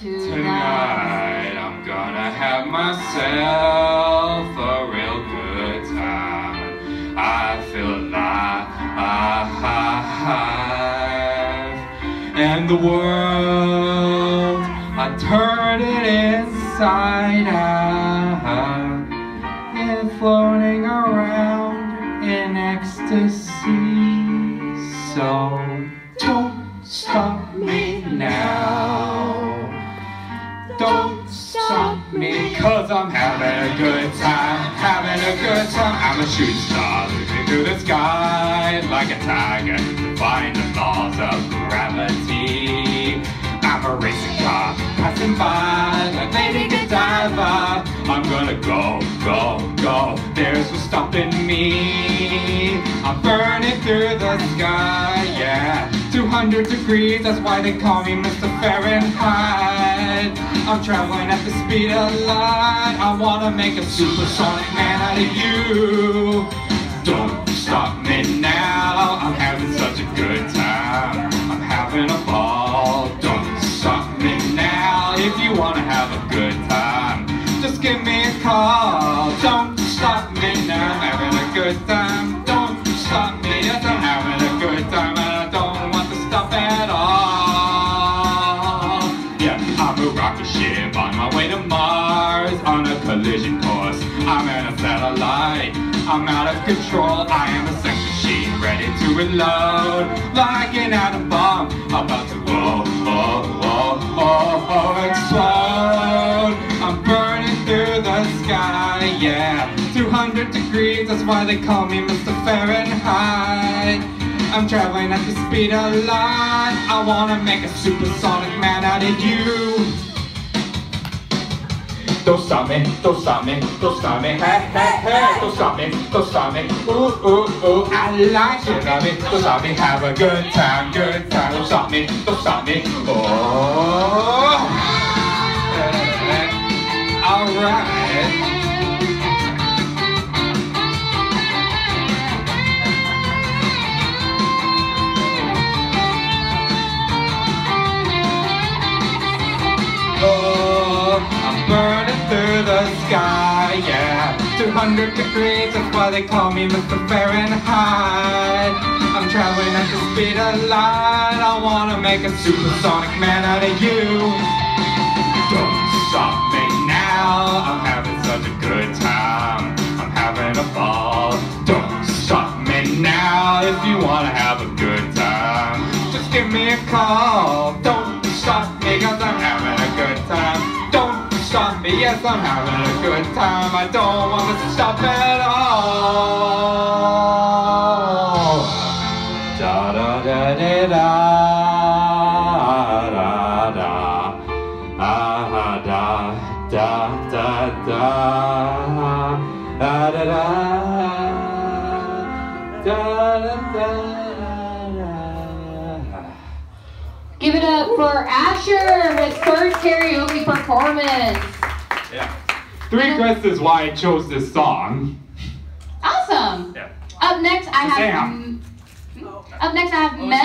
Tonight I'm gonna have myself a real good time. I feel alive, and the world I turn it inside out, and floating around in ecstasy. So don't stop cause I'm having a good time, having a good time. I'm a shooting star, leaping through the sky like a tiger, defying the laws of gravity. I'm a racing car, passing by like Lady Godiva. I'm gonna go, go, go, there's no stopping me. I'm burning through the sky, yeah. 200 degrees, that's why they call me Mr. Fahrenheit. I'm traveling at the speed of light. I wanna make a supersonic man out of you. Don't stop on a collision course. I'm in a satellite. I'm out of control. I am a sex machine ready to reload like an atom bomb about to whoa, whoa, whoa, whoa, whoa, explode. I'm burning through the sky, yeah. 200 degrees, that's why they call me Mr. Fahrenheit. I'm traveling at the speed of light. I wanna make a supersonic man out of you. तो सामे तो सामे तो सामे है है है तो सामे तो सामे ooh ooh ooh. I like tsunami तो सामे have a good time good time. तो सामे तो सामे oh. Sky, yeah. 200 degrees, that's why they call me Mr. Fahrenheit. I'm traveling at the speed of light. I wanna make a supersonic man out of you. Don't stop me now. I'm having such a good time. I'm having a ball. Don't stop me now if you wanna have a good time. Just give me a call. Don't stop me cause I'm having yes I'm having a good time. I don't want to stop at all. Da da da da da da da da da da da da da da da da da Give it up for Asher with first karaoke performance. Yeah. Three questions why I chose this song. Awesome. Yeah. Up next, I have. Shazam. Up next, I have. Oh,